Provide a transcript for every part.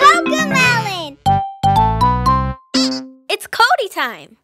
Cocomelon! It's Cody time.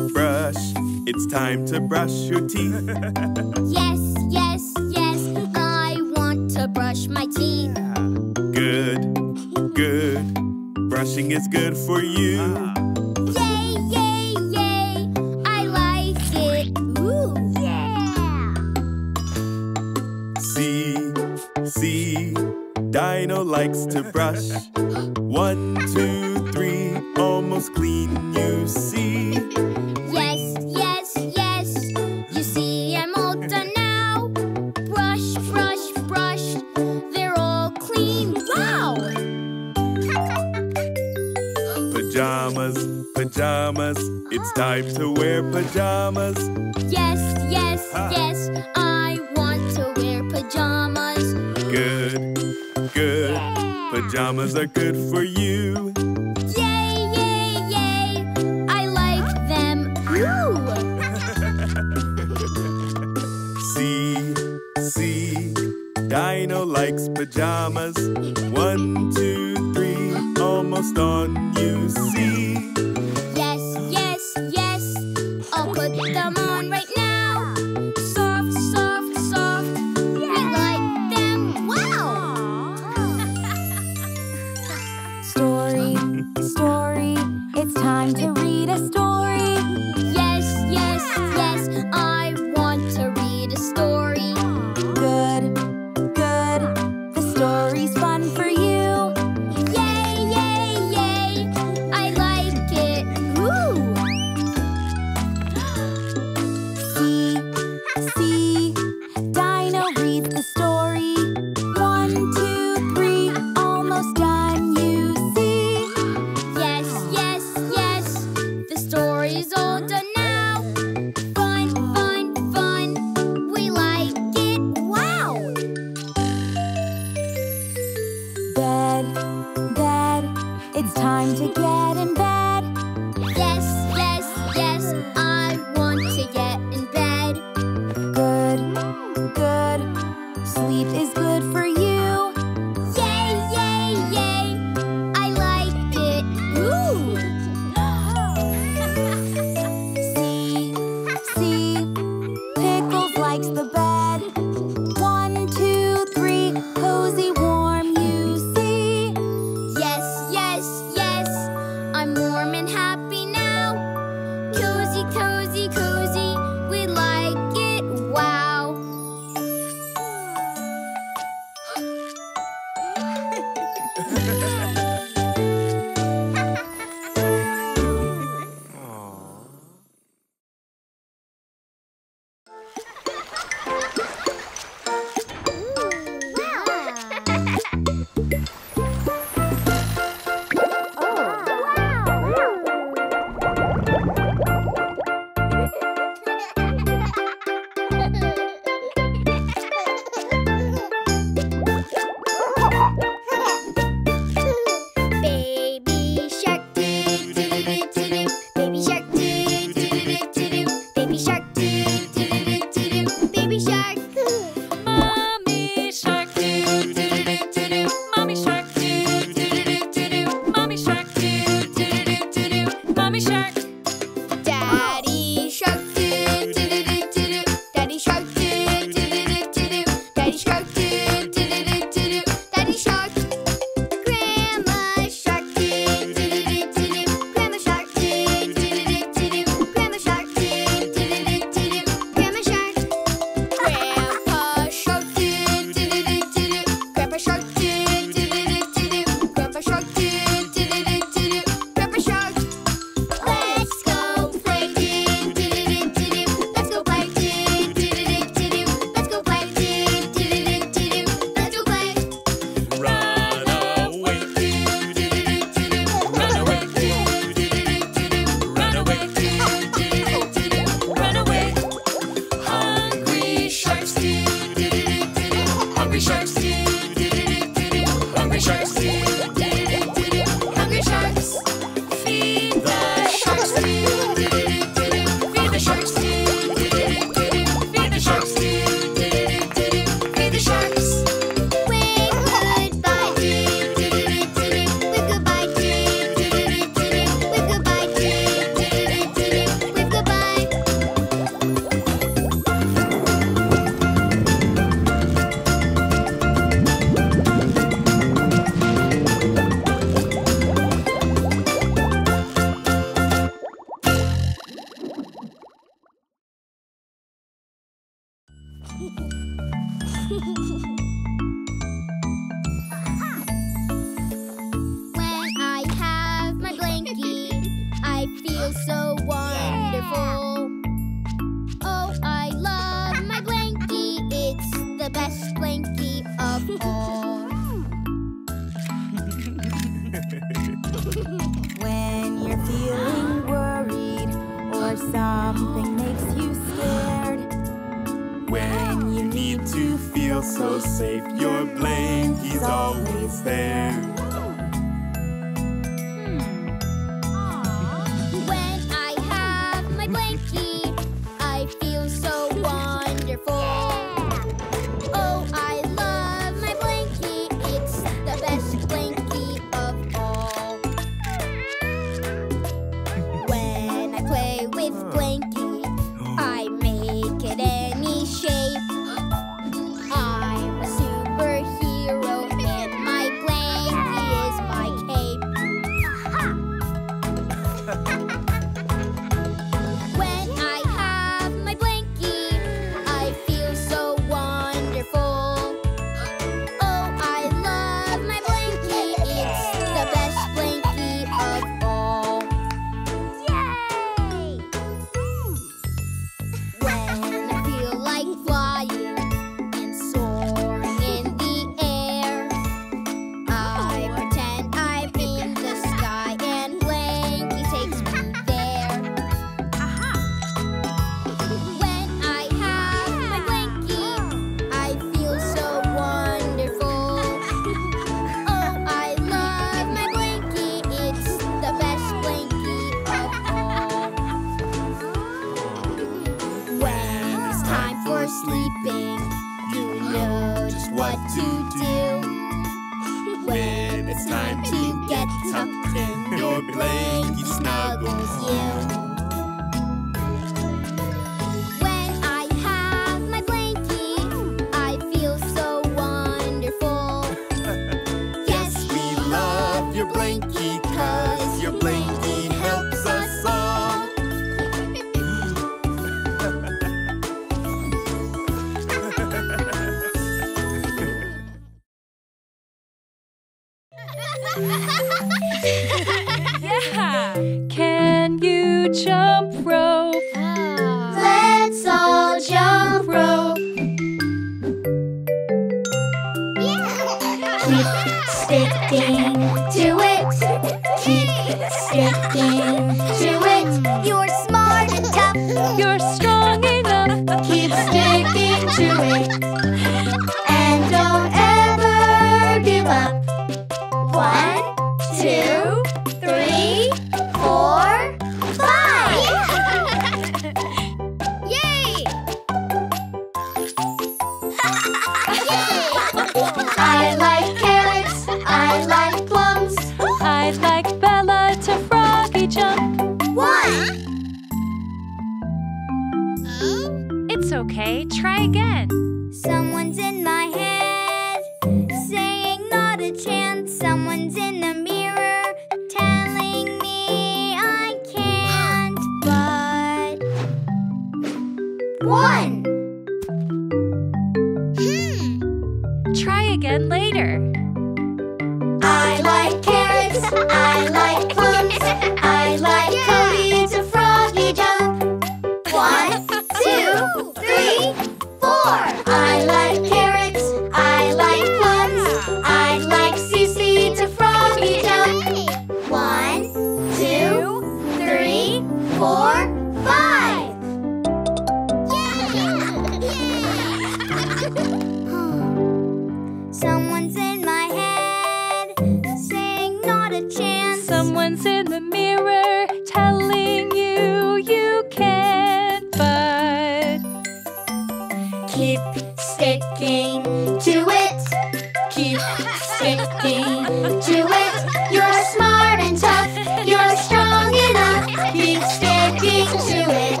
Sticking to it.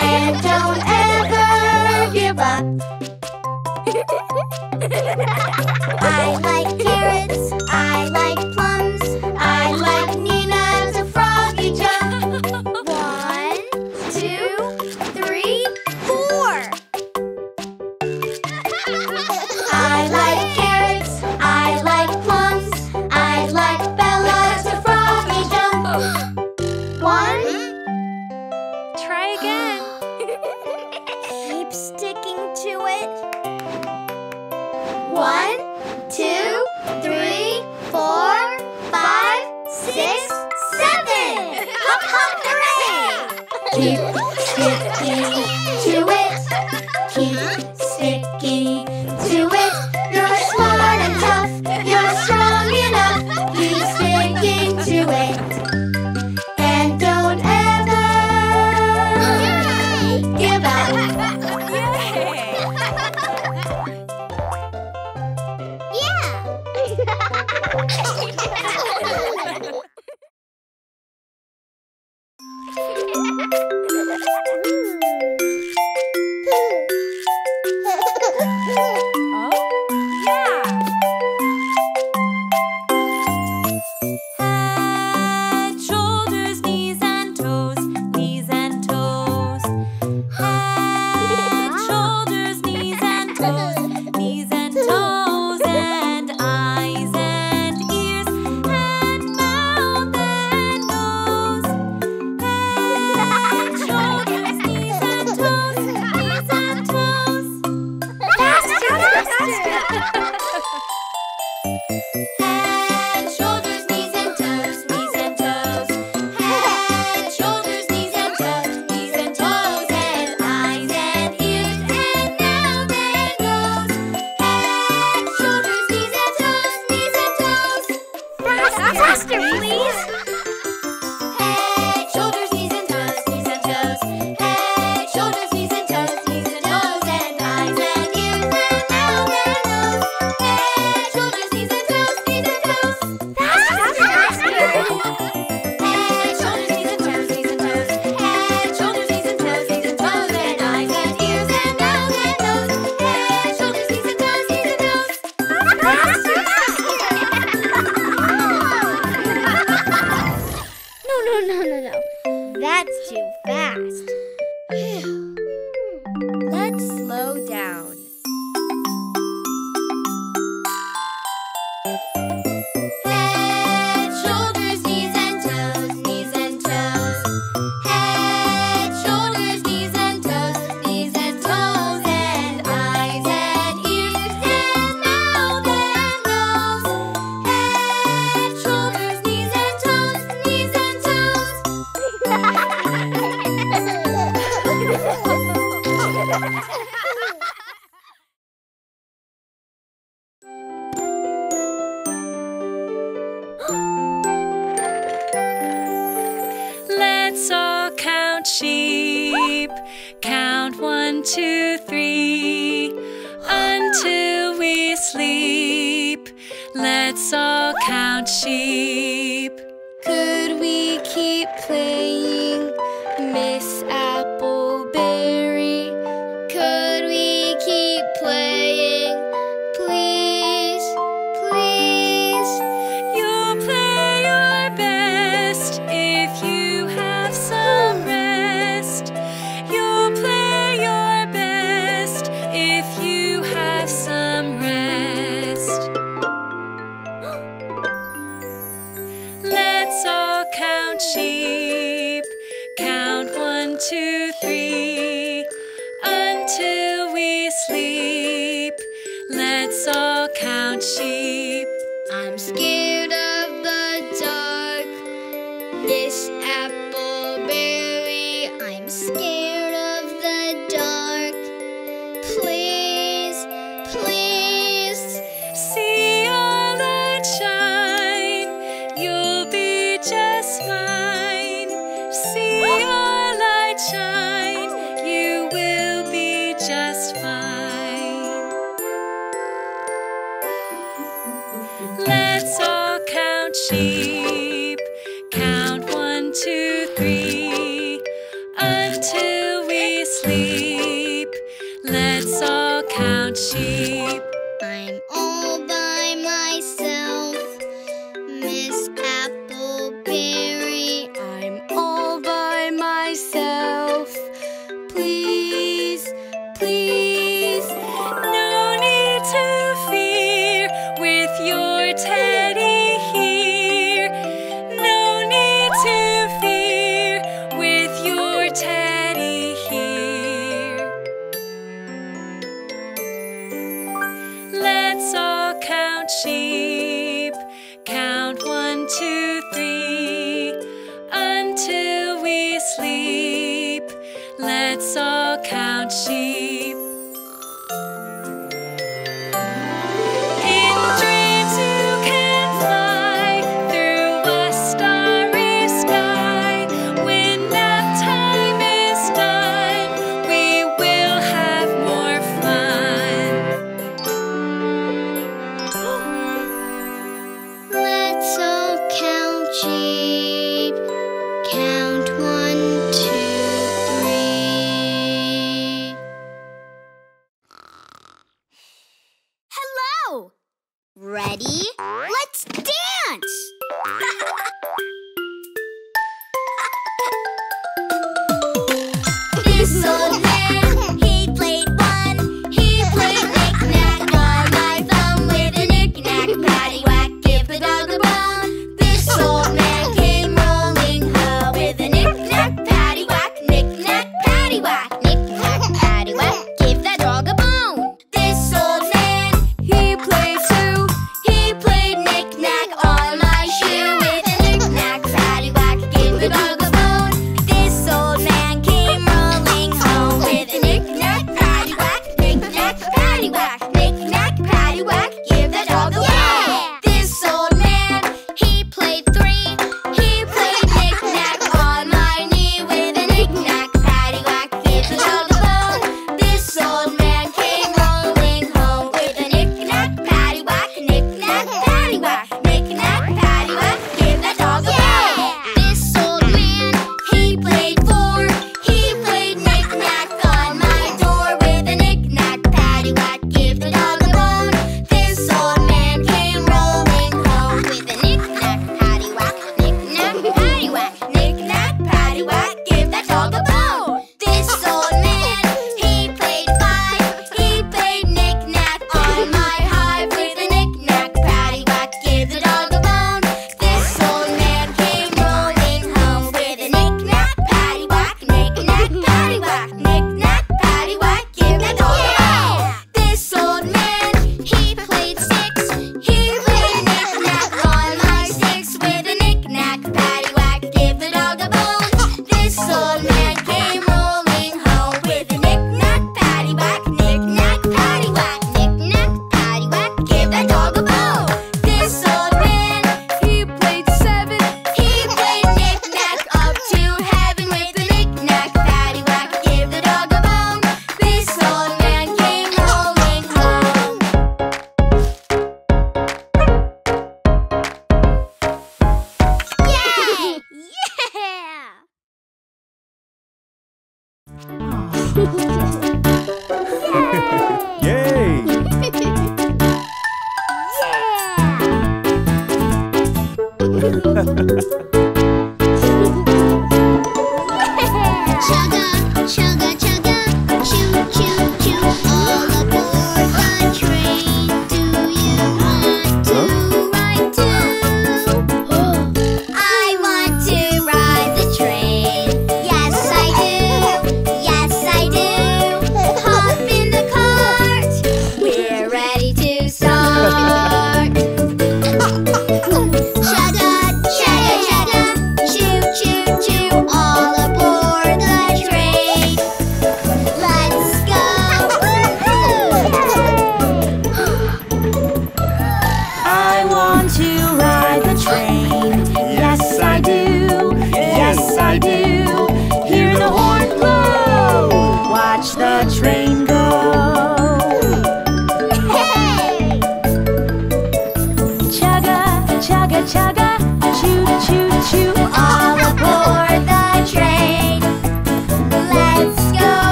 And don't ever give up.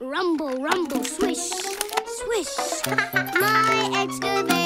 Rumble, rumble, swish, swish. My excavator.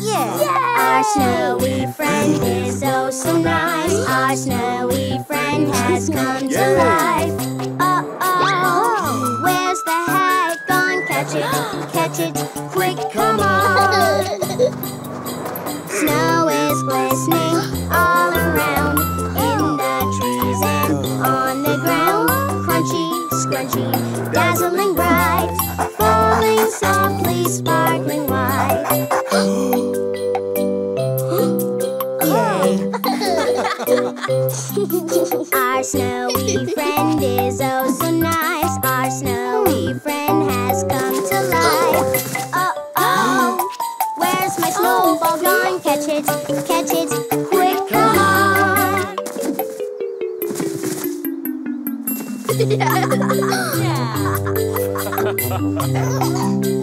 yeah. Our snowy friend is oh so nice. Our snowy friend has come to life. Oh, oh, oh, where's the hat gone? Catch it, catch it, quick, come on. Snow is glistening. Oh, softly sparkling wine. Our snowy friend is oh so nice. Our snowy friend has come to life. Oh, oh, where's my snowball gone? Catch it, catch it, quick. Ha ha ha ha!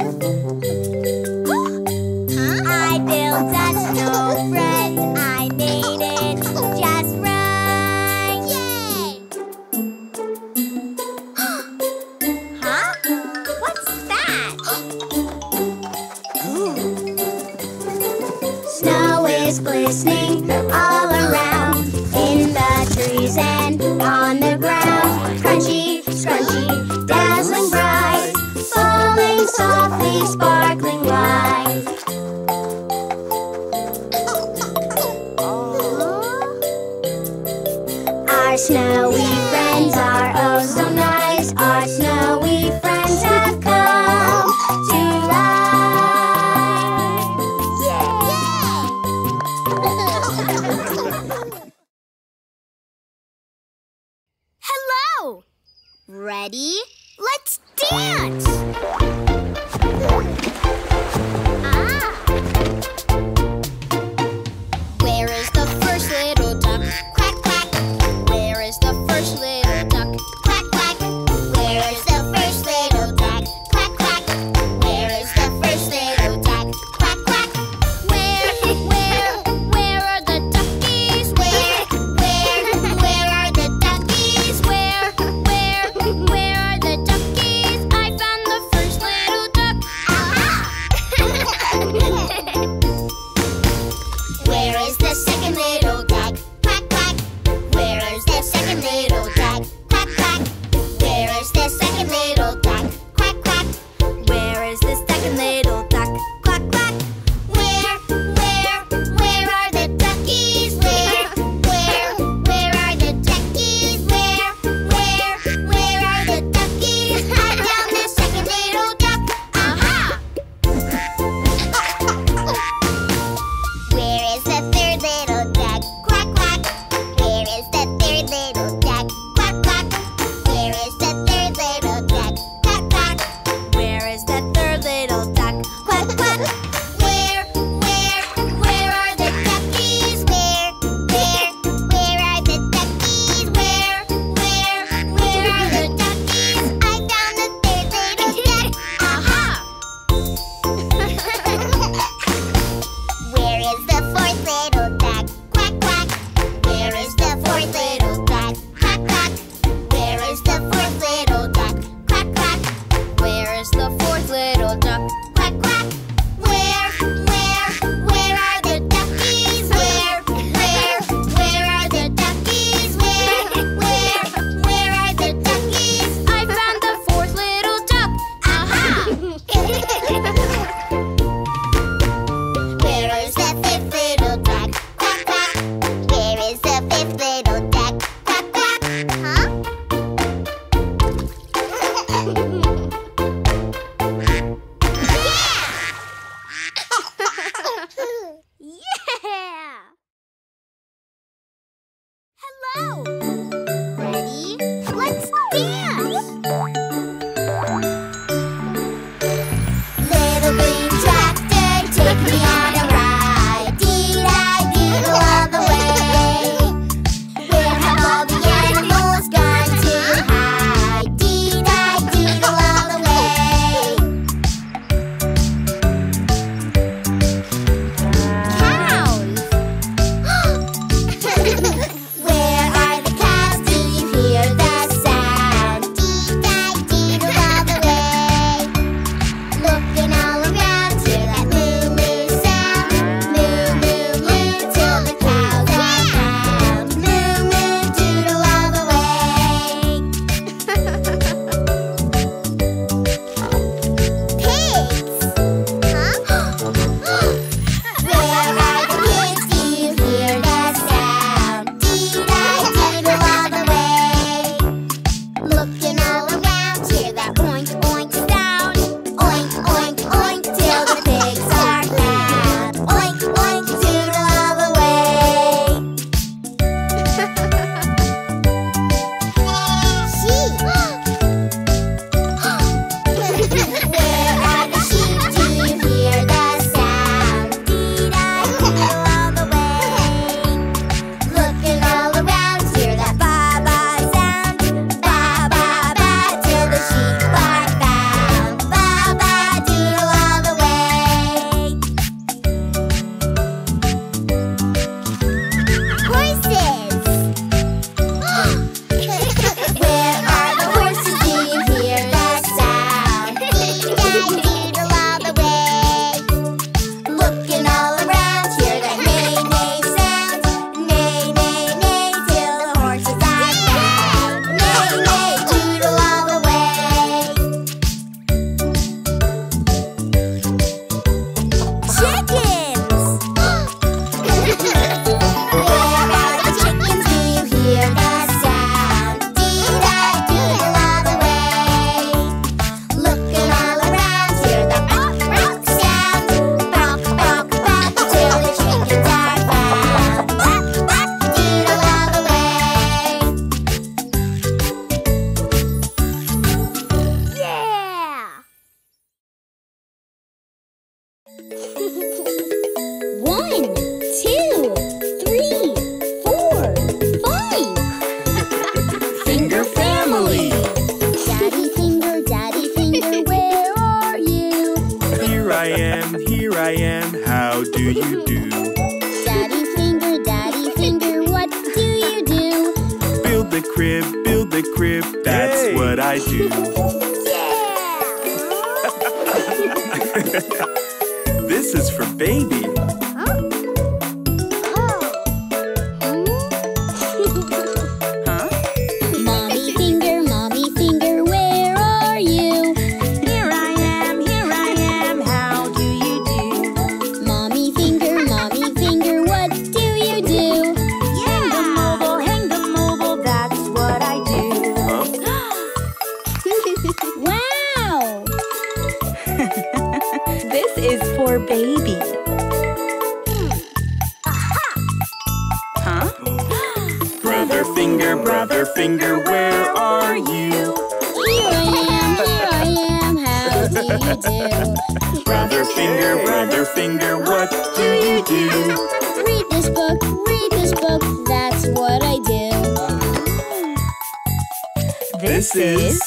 This is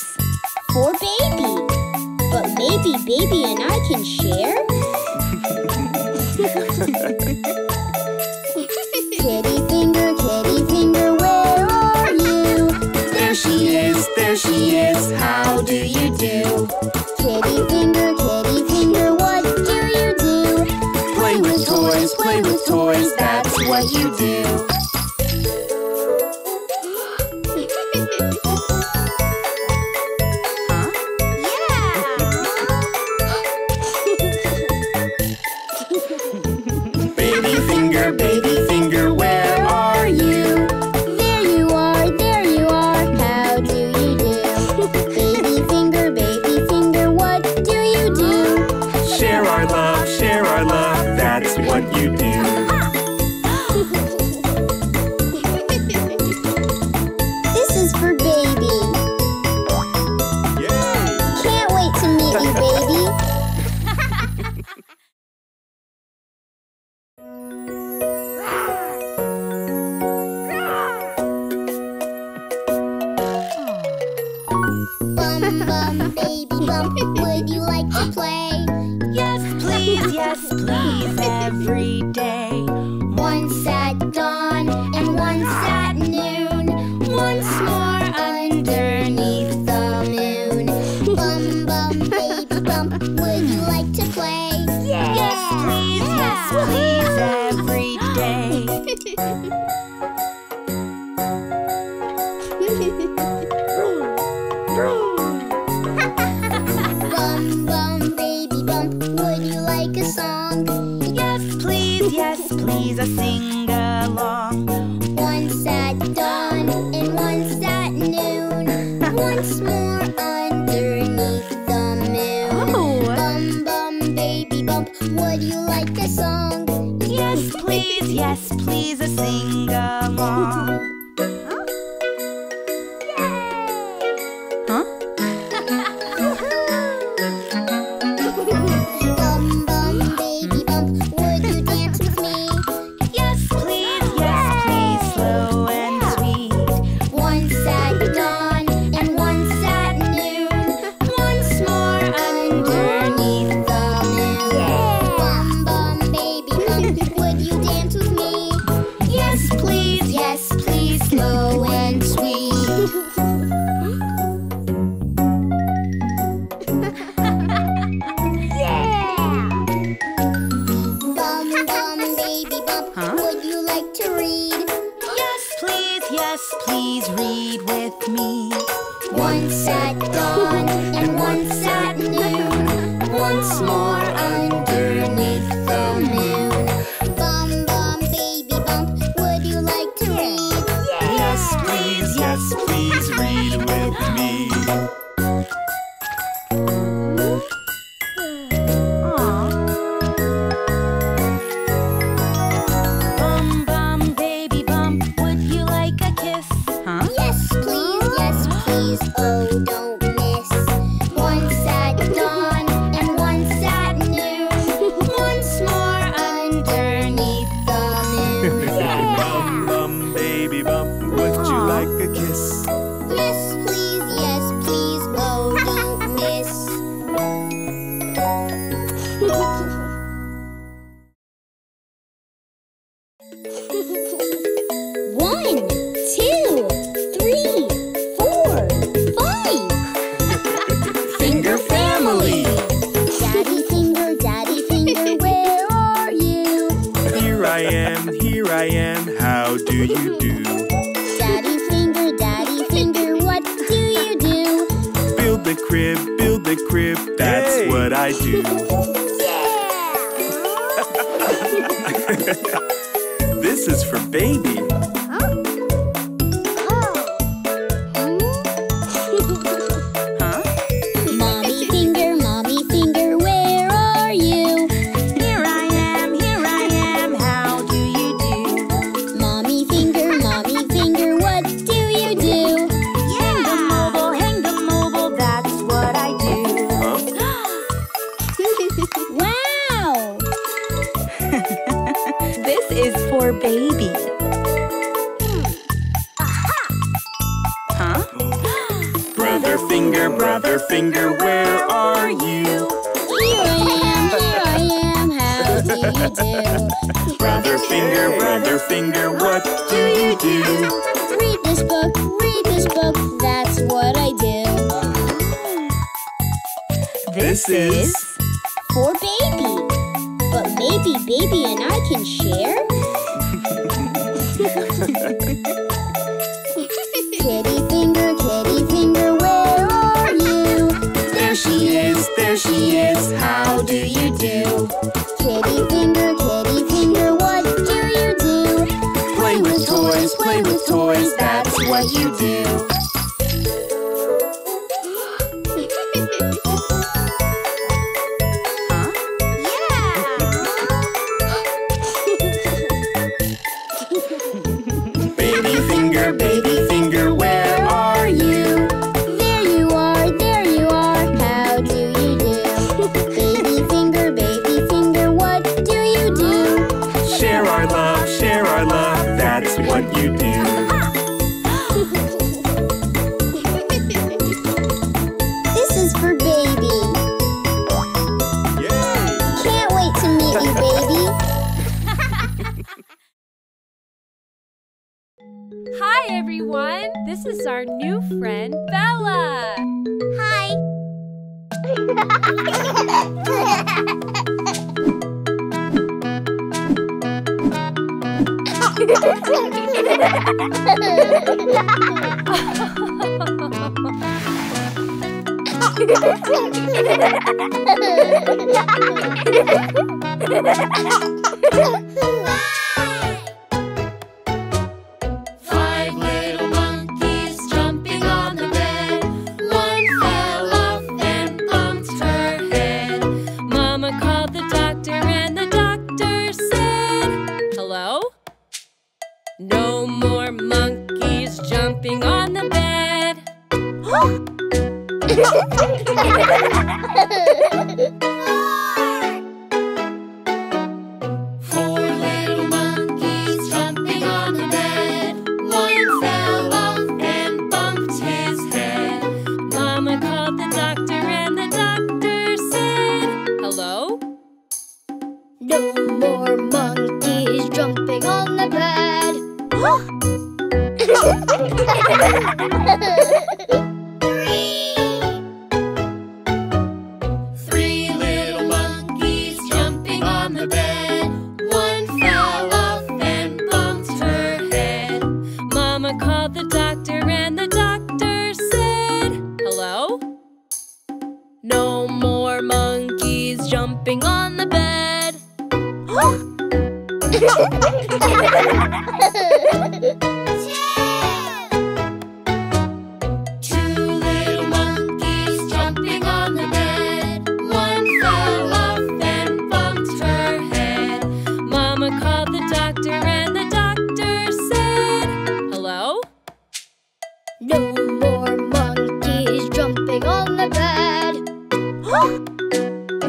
for baby. But maybe baby and I can share? kitty finger, kitty finger, where are you? There she is, there she is, how do you do? Kitty finger, kitty finger, what do you do? Play with toys, play with toys, that's what you do.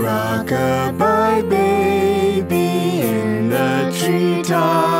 Rockabye baby in the treetop.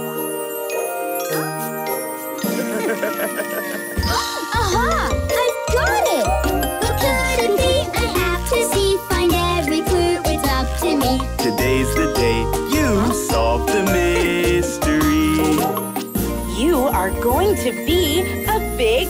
Today's the day you solve the mystery. You are going to be a big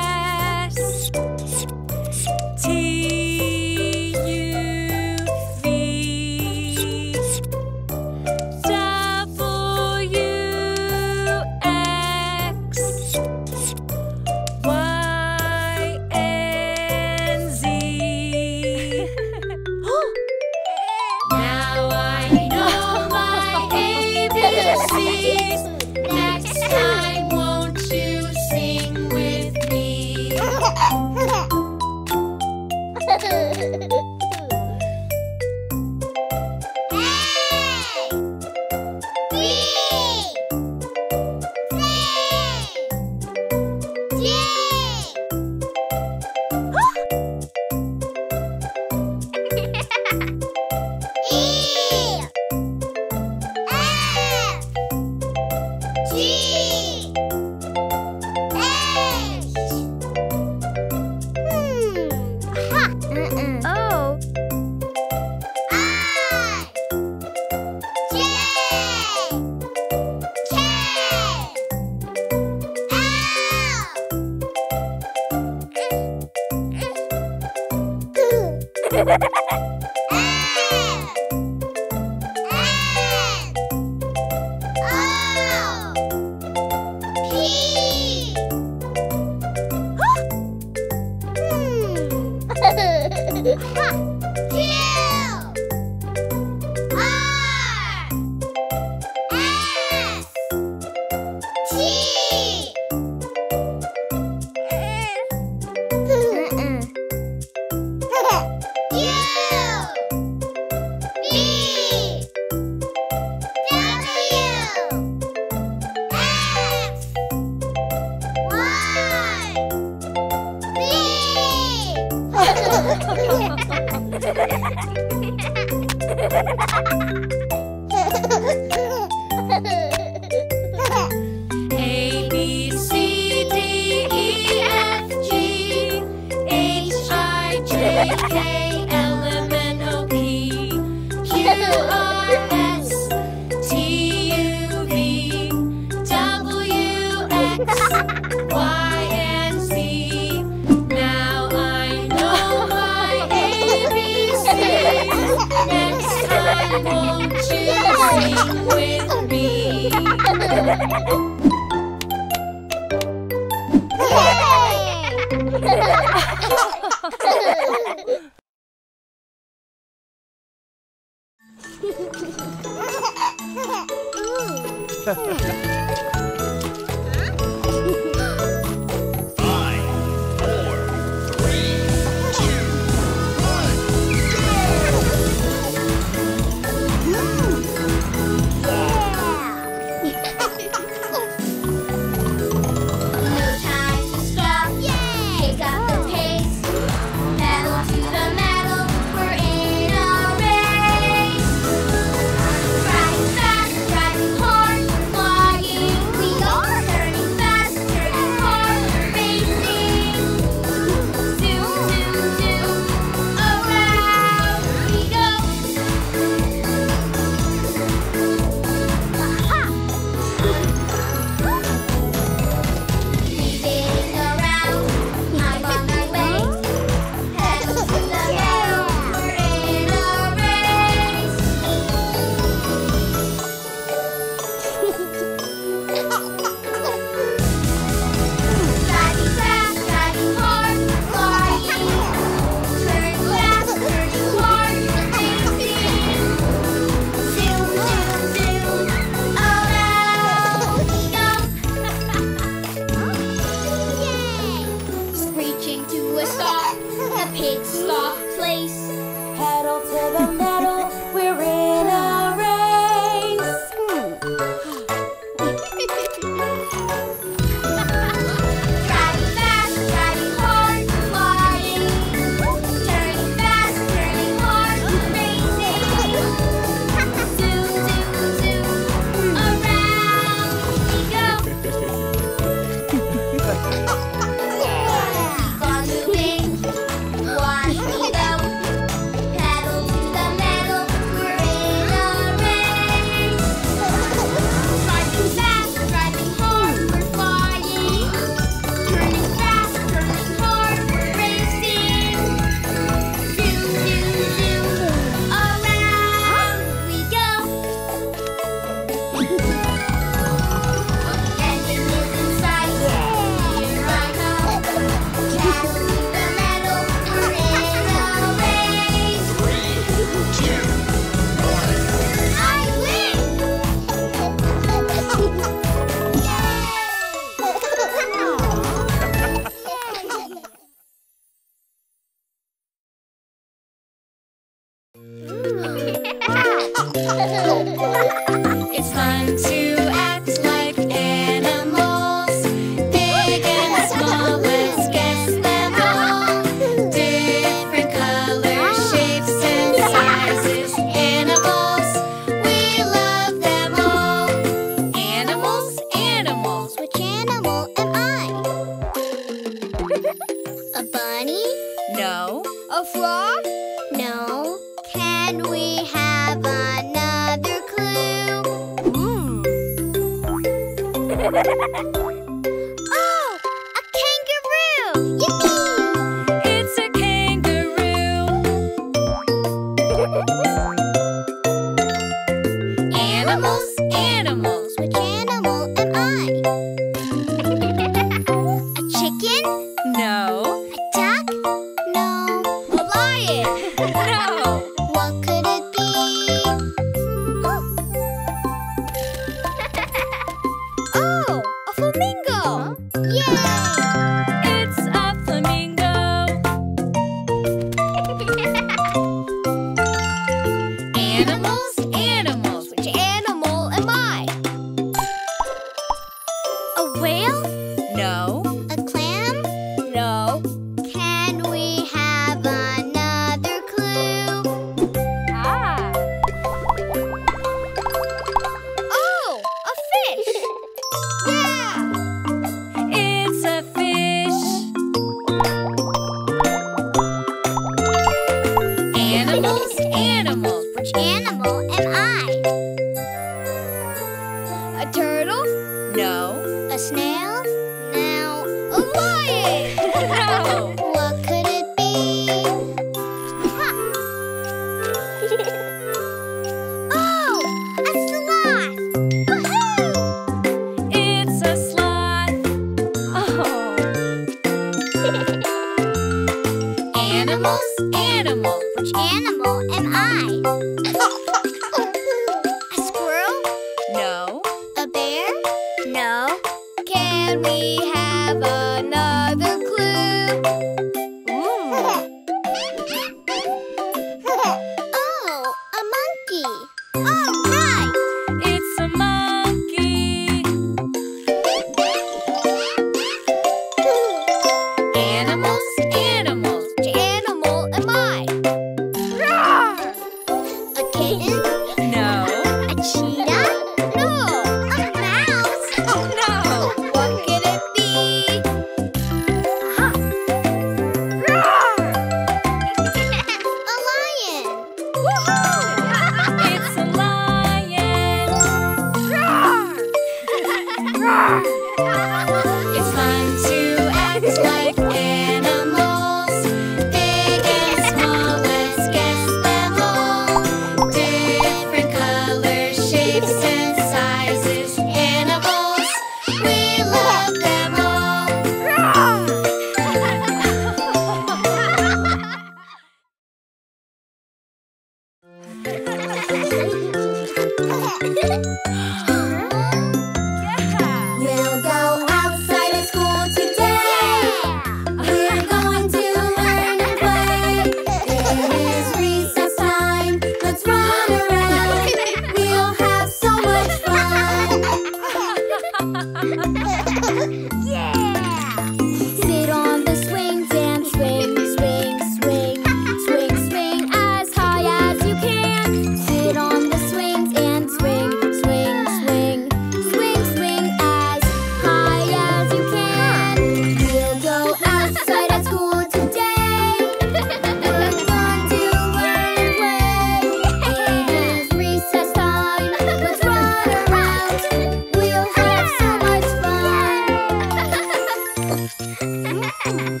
Let's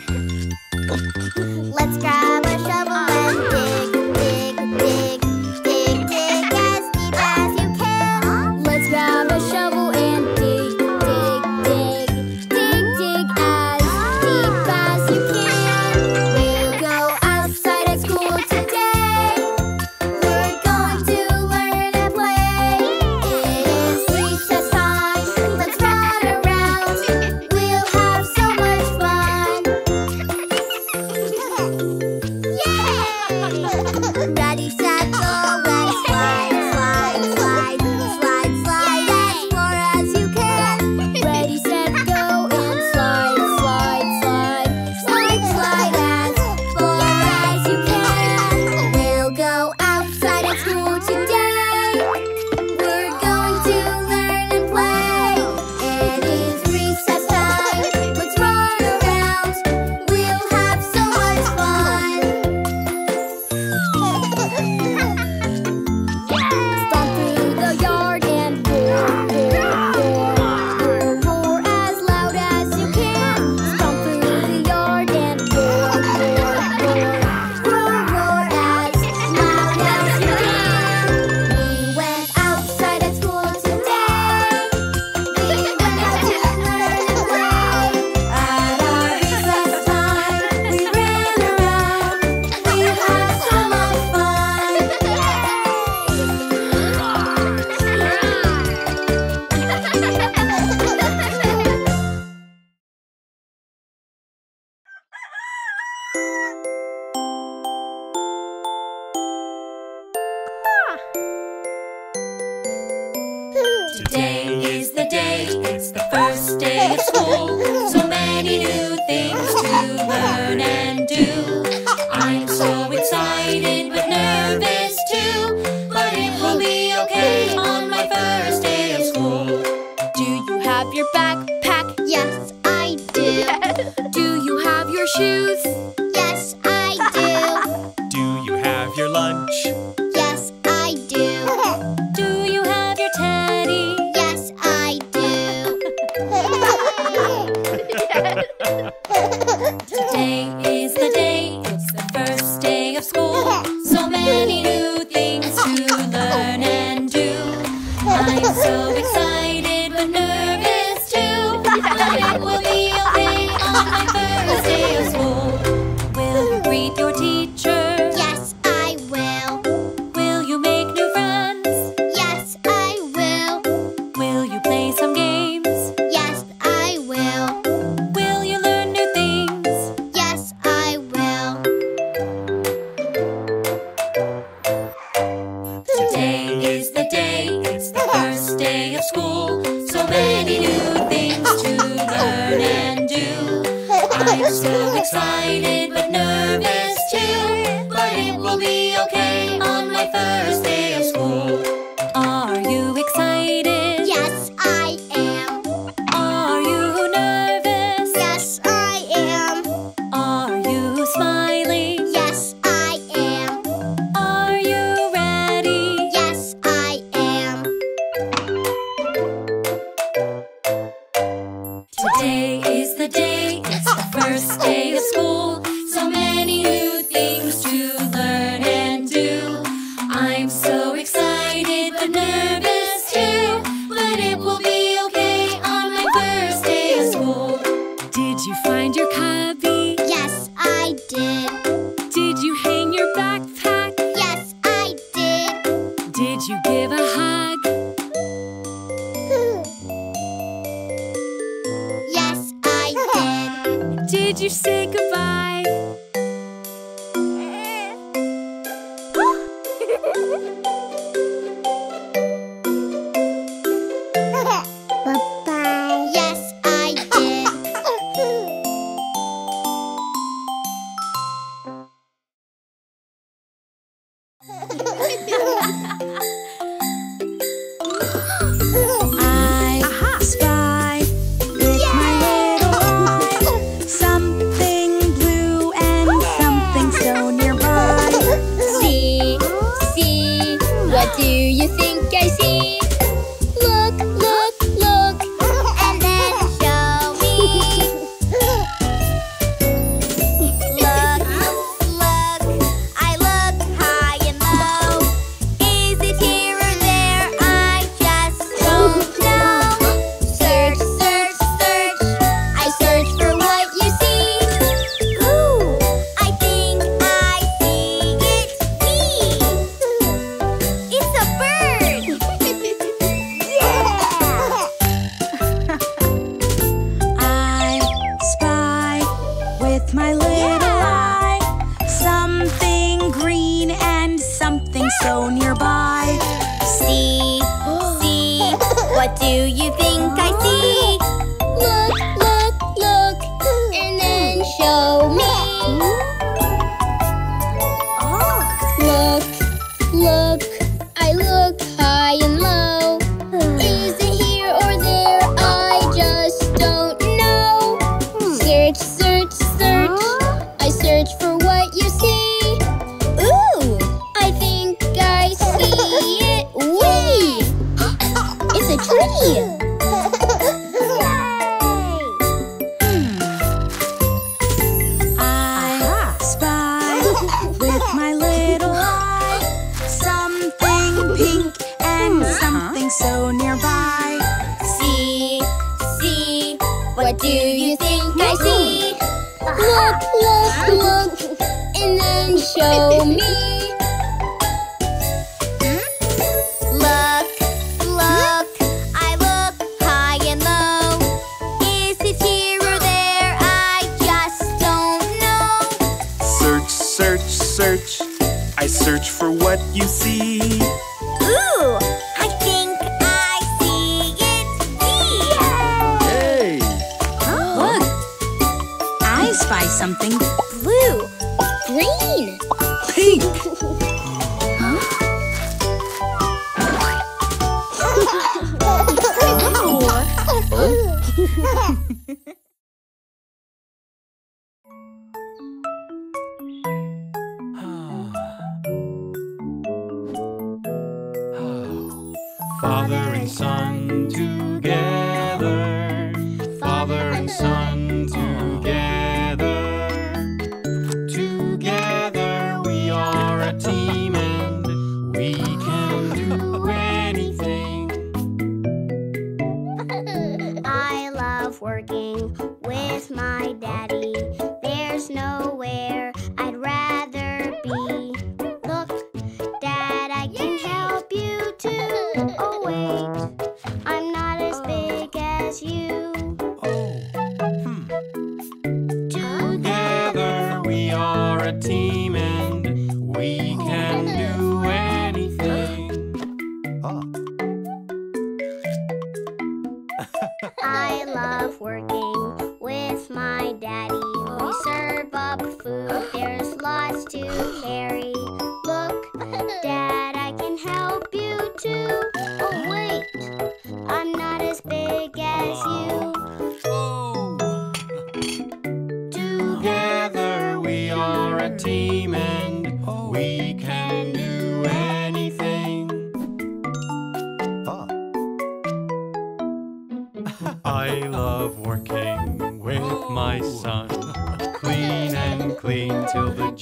grab a shovel and dig, dig,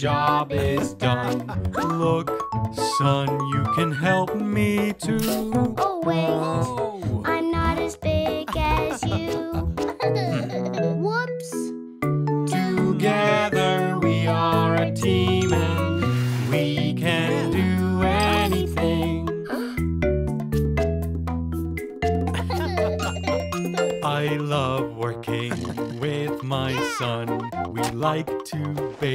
job is done. Look, son, you can help me too. Oh, wait. I'm not as big as you. Whoops. Together we are a team and we can do anything. I love working with my son. We like to bake